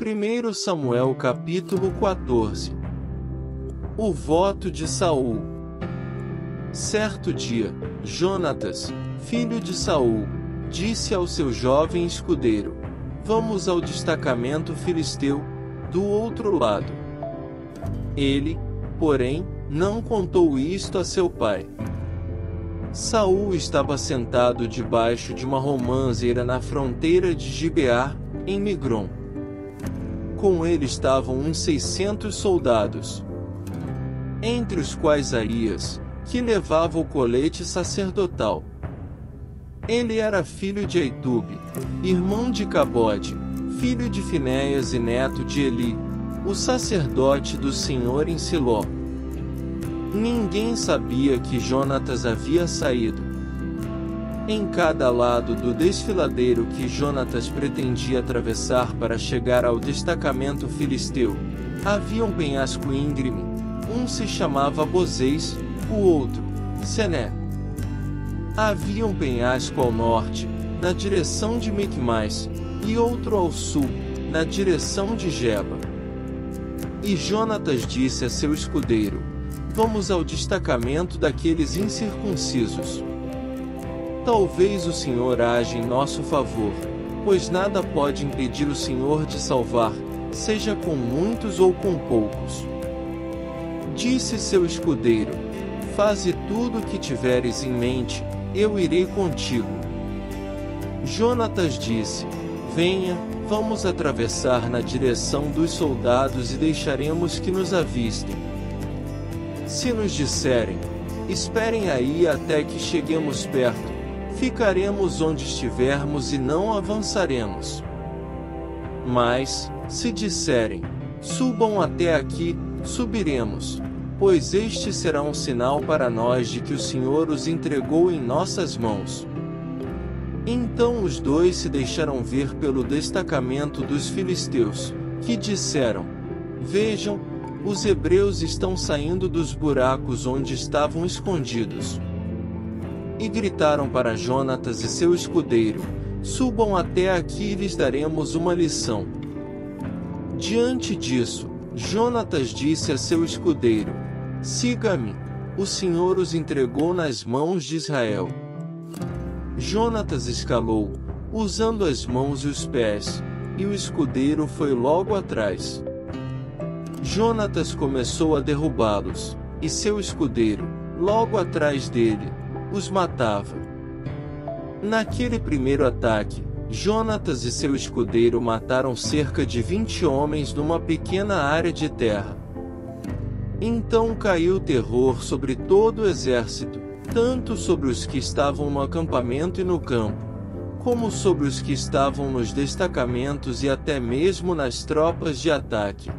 1 Samuel capítulo 14 O voto de Saul Certo dia, Jonatas, filho de Saul, disse ao seu jovem escudeiro: Vamos ao destacamento filisteu, do outro lado. Ele, porém, não contou isto a seu pai. Saul estava sentado debaixo de uma romanceira na fronteira de Gibeá, em Migron. Com ele estavam uns seiscentos soldados, entre os quais Aías, que levava o colete sacerdotal. Ele era filho de Aitube, irmão de Cabode, filho de Finéias e neto de Eli, o sacerdote do Senhor em Siló. Ninguém sabia que Jonatas havia saído. Em cada lado do desfiladeiro que Jonatas pretendia atravessar para chegar ao destacamento filisteu, havia um penhasco íngreme. Um se chamava Bozês, o outro, Sené. Havia um penhasco ao norte, na direção de Micmais, e outro ao sul, na direção de Geba. E Jonatas disse a seu escudeiro: Vamos ao destacamento daqueles incircuncisos. Talvez o Senhor age em nosso favor, pois nada pode impedir o Senhor de salvar, seja com muitos ou com poucos. Disse seu escudeiro: Faze tudo o que tiveres em mente, eu irei contigo. Jonatas disse: Venha, vamos atravessar na direção dos soldados e deixaremos que nos avistem. Se nos disserem: Esperem aí até que cheguemos perto, ficaremos onde estivermos e não avançaremos. Mas, se disserem: Subam até aqui, subiremos pois este será um sinal para nós de que o Senhor os entregou em nossas mãos. Então os dois se deixaram ver pelo destacamento dos filisteus, que disseram: Vejam, os hebreus estão saindo dos buracos onde estavam escondidos. E gritaram para Jonatas e seu escudeiro: Subam até aqui e lhes daremos uma lição. Diante disso, Jonatas disse a seu escudeiro: Siga-me. O Senhor os entregou nas mãos de Israel. Jonatas escalou, usando as mãos e os pés, e o escudeiro foi logo atrás. Jonatas começou a derrubá-los, e seu escudeiro, logo atrás dele, os matava. Naquele primeiro ataque, Jonatas e seu escudeiro mataram cerca de vinte homens numa pequena área de terra. Então caiu terror sobre todo o exército, tanto sobre os que estavam no acampamento e no campo, como sobre os que estavam nos destacamentos e até mesmo nas tropas de ataque.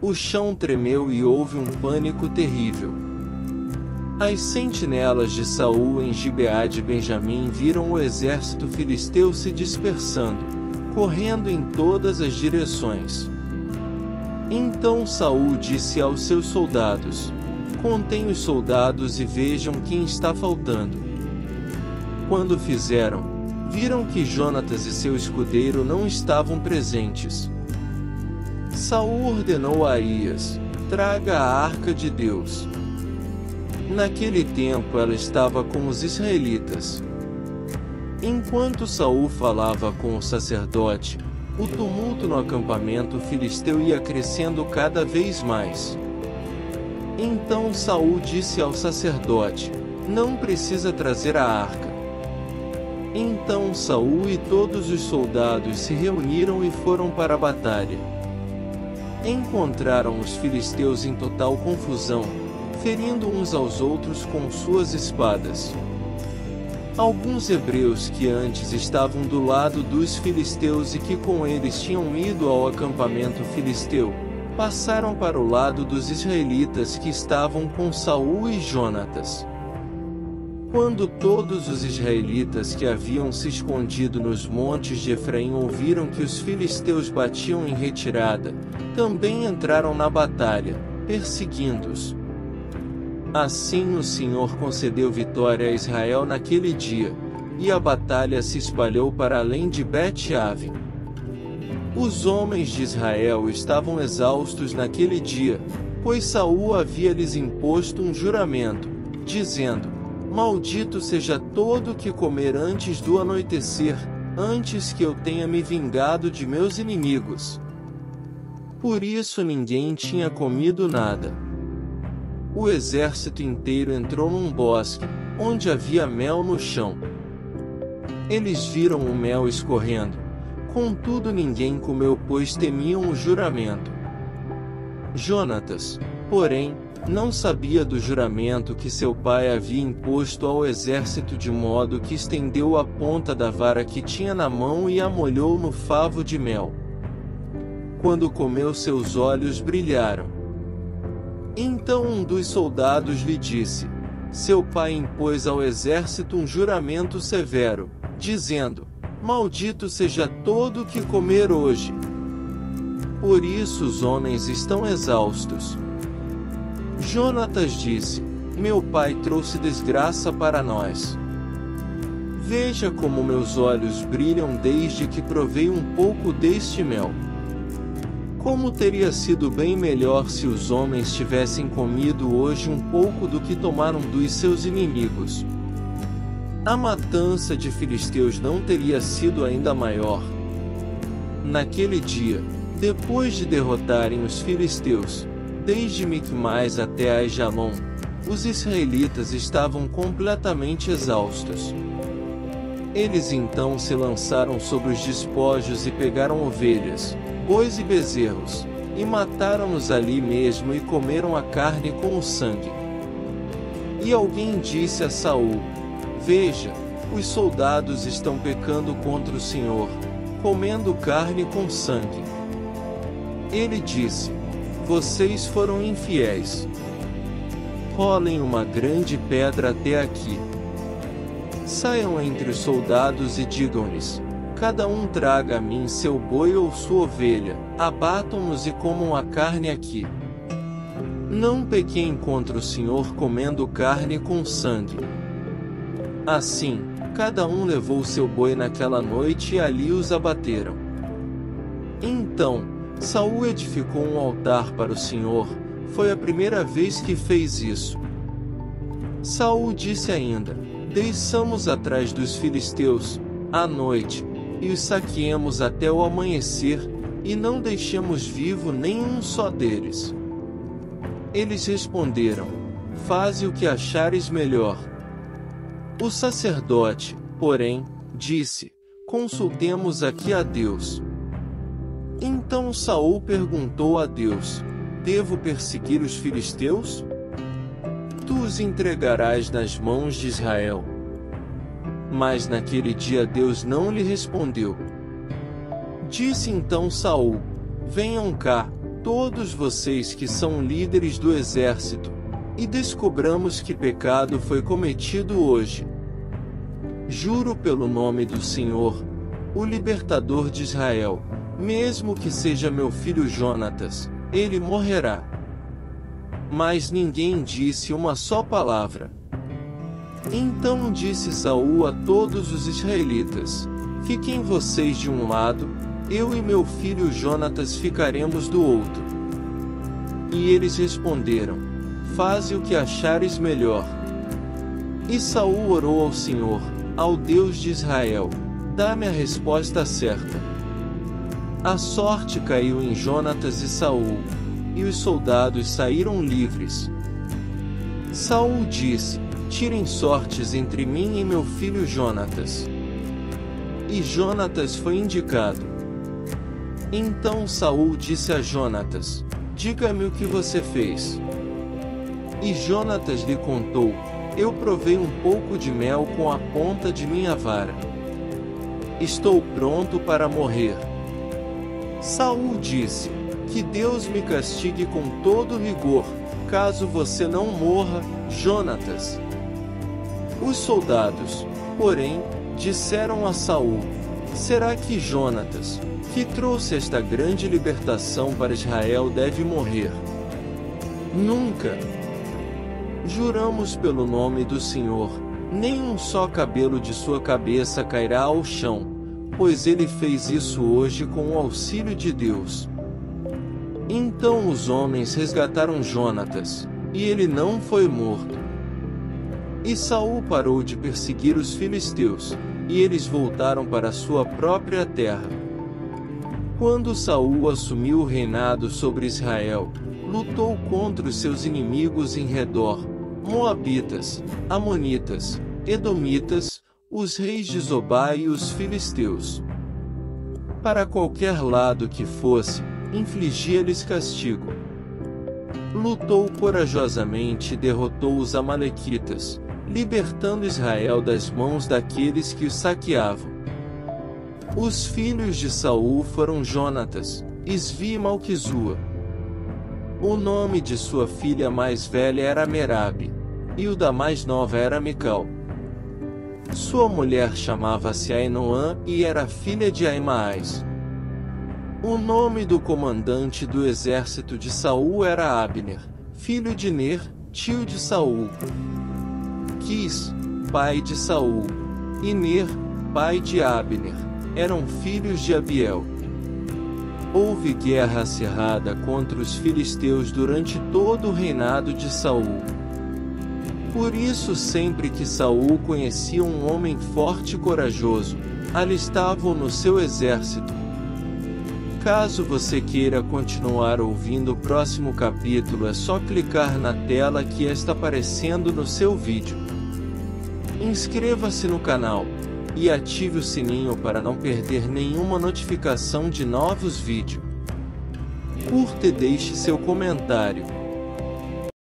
O chão tremeu e houve um pânico terrível. As sentinelas de Saul em Gibeá de Benjamim viram o exército filisteu se dispersando, correndo em todas as direções. Então Saul disse aos seus soldados: Contem os soldados e vejam quem está faltando. Quando fizeram, viram que Jonatas e seu escudeiro não estavam presentes. Saul ordenou a Aías: Traga a arca de Deus. Naquele tempo ela estava com os israelitas. Enquanto Saul falava com o sacerdote, o tumulto no acampamento filisteu ia crescendo cada vez mais. Então Saul disse ao sacerdote: Não precisa trazer a arca. Então Saul e todos os soldados se reuniram e foram para a batalha. Encontraram os filisteus em total confusão, ferindo uns aos outros com suas espadas. Alguns hebreus que antes estavam do lado dos filisteus e que com eles tinham ido ao acampamento filisteu, passaram para o lado dos israelitas que estavam com Saul e Jonatas. Quando todos os israelitas que haviam se escondido nos montes de Efraim ouviram que os filisteus batiam em retirada, também entraram na batalha, perseguindo-os. Assim o Senhor concedeu vitória a Israel naquele dia, e a batalha se espalhou para além de Bet-Aven. Os homens de Israel estavam exaustos naquele dia, pois Saul havia lhes imposto um juramento, dizendo: Maldito seja todo que comer antes do anoitecer, antes que eu tenha me vingado de meus inimigos. Por isso ninguém tinha comido nada. O exército inteiro entrou num bosque, onde havia mel no chão. Eles viram o mel escorrendo. Contudo, ninguém comeu, pois temiam o juramento. Jonatas, porém, não sabia do juramento que seu pai havia imposto ao exército de modo que estendeu a ponta da vara que tinha na mão e a molhou no favo de mel. Quando comeu, seus olhos brilharam. Então um dos soldados lhe disse: Seu pai impôs ao exército um juramento severo, dizendo: Maldito seja todo o que comer hoje. Por isso os homens estão exaustos. Jonatas disse: Meu pai trouxe desgraça para nós. Veja como meus olhos brilham desde que provei um pouco deste mel. Como teria sido bem melhor se os homens tivessem comido hoje um pouco do que tomaram dos seus inimigos. A matança de filisteus não teria sido ainda maior. Naquele dia, depois de derrotarem os filisteus, Desde Micmais até Aijalon, os israelitas estavam completamente exaustos. Eles então se lançaram sobre os despojos e pegaram ovelhas, bois e bezerros, e mataram-nos ali mesmo e comeram a carne com o sangue. E alguém disse a Saul: Veja, os soldados estão pecando contra o Senhor, comendo carne com sangue. Ele disse: vocês foram infiéis. Rolem uma grande pedra até aqui. Saiam entre os soldados e digam-lhes: Cada um traga a mim seu boi ou sua ovelha, abatam-nos e comam a carne aqui. Não pequem contra o Senhor comendo carne com sangue. Assim, cada um levou seu boi naquela noite e ali os abateram. Então, Saul edificou um altar para o Senhor, foi a primeira vez que fez isso. Saul disse ainda: Desçamos atrás dos filisteus, à noite, e os saqueemos até o amanhecer, e não deixemos vivo nenhum só deles. Eles responderam: Faze o que achares melhor. O sacerdote, porém, disse: Consultemos aqui a Deus. Então Saul perguntou a Deus: Devo perseguir os filisteus? Tu os entregarás nas mãos de Israel. Mas naquele dia Deus não lhe respondeu. Disse então Saul: Venham cá, todos vocês que são líderes do exército, e descobramos que pecado foi cometido hoje. Juro pelo nome do Senhor, o libertador de Israel, mesmo que seja meu filho Jonatas, ele morrerá. Mas ninguém disse uma só palavra. Então disse Saul a todos os israelitas: Fiquem vocês de um lado, eu e meu filho Jonatas ficaremos do outro. E eles responderam: Faze o que achares melhor. E Saul orou ao Senhor, ao Deus de Israel: Dá-me a resposta certa. A sorte caiu em Jonatas e Saul, e os soldados saíram livres. Saul disse: Tirem sortes entre mim e meu filho Jonatas. E Jonatas foi indicado. Então Saul disse a Jonatas: Diga-me o que você fez. E Jonatas lhe contou: Eu provei um pouco de mel com a ponta de minha vara. Estou pronto para morrer. Saul disse: Que Deus me castigue com todo rigor, caso você não morra, Jonatas. Os soldados, porém, disseram a Saul: Será que Jonatas, que trouxe esta grande libertação para Israel, deve morrer? Nunca. Juramos pelo nome do Senhor, nem um só cabelo de sua cabeça cairá ao chão pois ele fez isso hoje com o auxílio de Deus. Então os homens resgataram Jonatas, e ele não foi morto. E Saul parou de perseguir os filisteus, e eles voltaram para sua própria terra. Quando Saul assumiu o reinado sobre Israel, lutou contra os seus inimigos em redor, Moabitas, Amonitas, Edomitas, os reis de Zobá e os filisteus. Para qualquer lado que fosse, infligia-lhes castigo. Lutou corajosamente e derrotou os amalequitas, libertando Israel das mãos daqueles que os saqueavam. Os filhos de Saul foram Jonatas, Isvi e Malquizua. O nome de sua filha mais velha era Merabe, e o da mais nova era Mical. Sua mulher chamava-se Ainoã e era filha de Aimaas. O nome do comandante do exército de Saul era Abner, filho de Ner, tio de Saul. Quis, pai de Saul, e Ner, pai de Abner, eram filhos de Abiel. Houve guerra acirrada contra os filisteus durante todo o reinado de Saul. Por isso sempre que Saul conhecia um homem forte e corajoso, alistavam no seu exército, Caso você queira continuar ouvindo o próximo capítulo é só clicar na tela que está aparecendo no seu vídeo. Inscreva-se no canal e ative o sininho para não perder nenhuma notificação de novos vídeos. Curta e deixe seu comentário.